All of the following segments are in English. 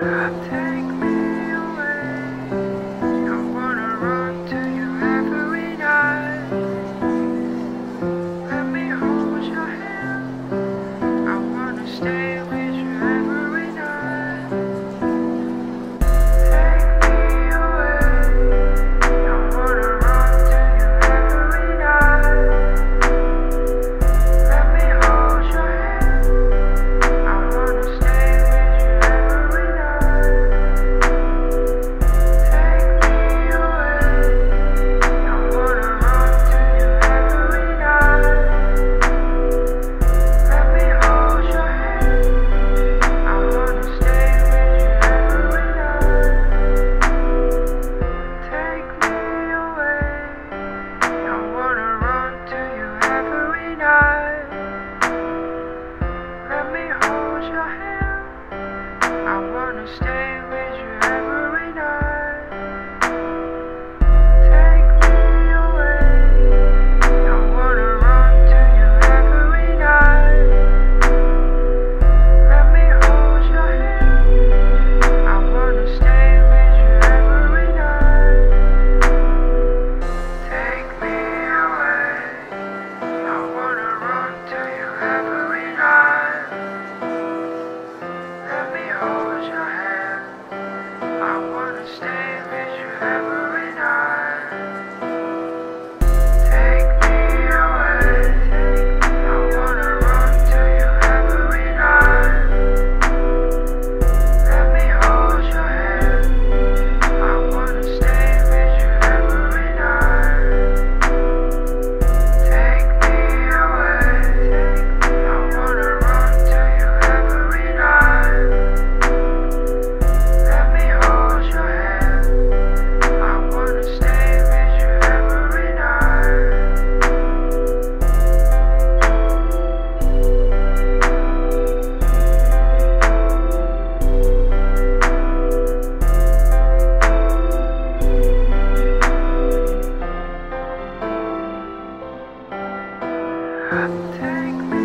Take me Take me.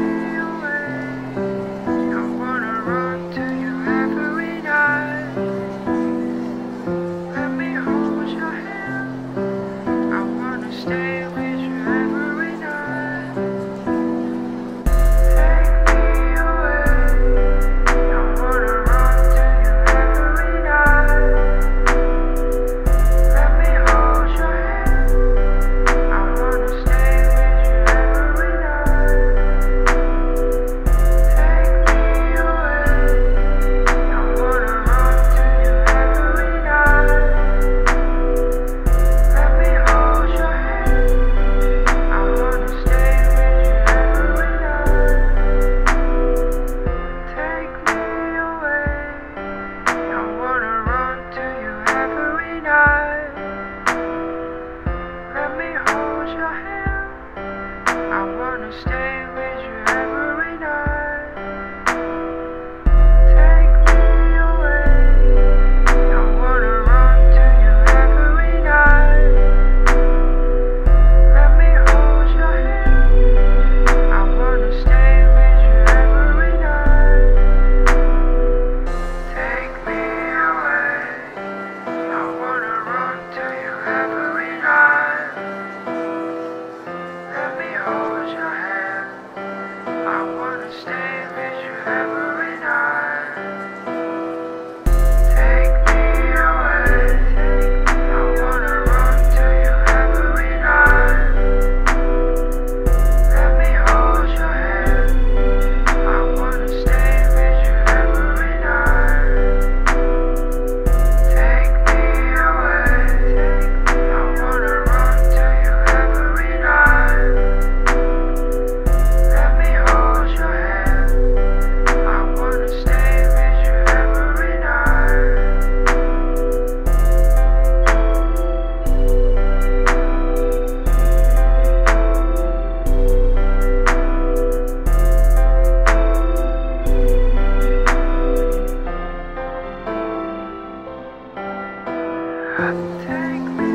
Take me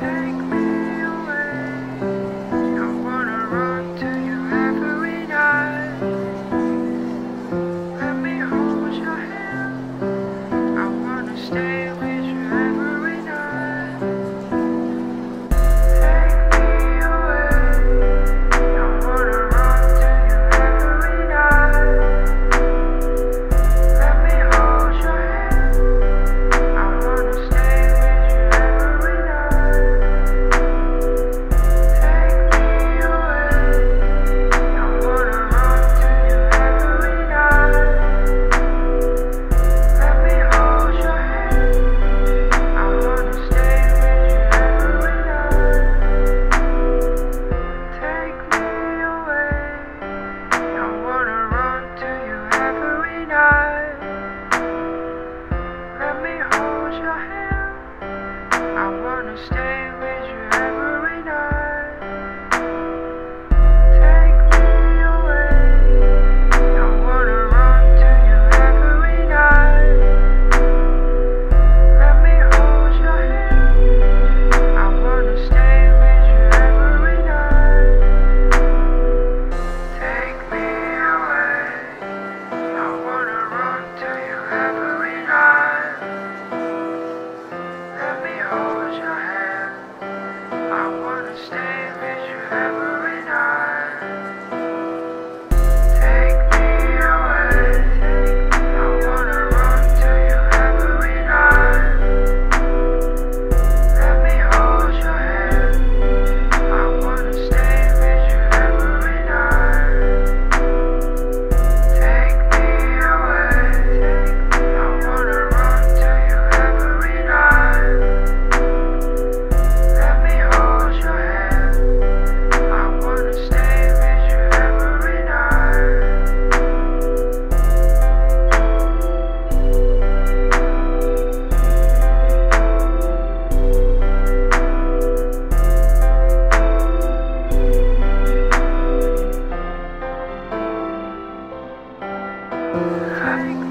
Thank you. having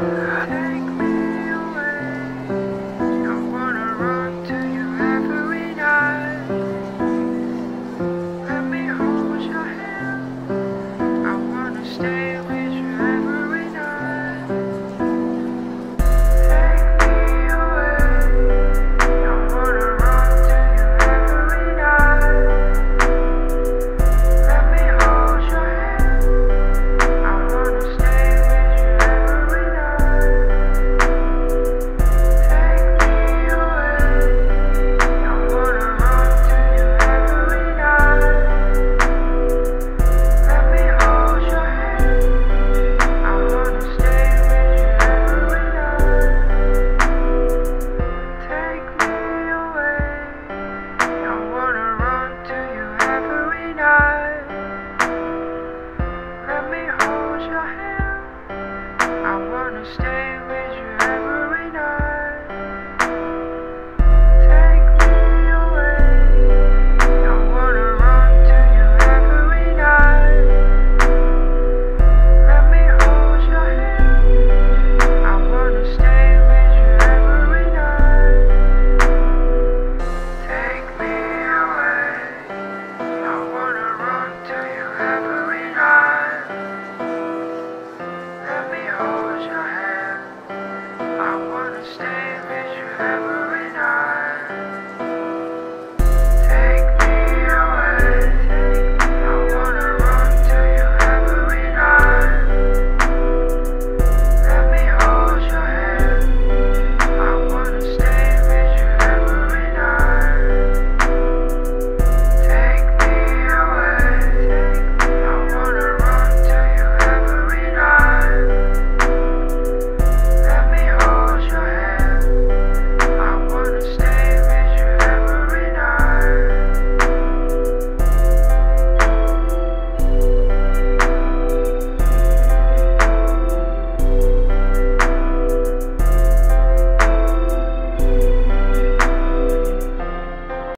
Take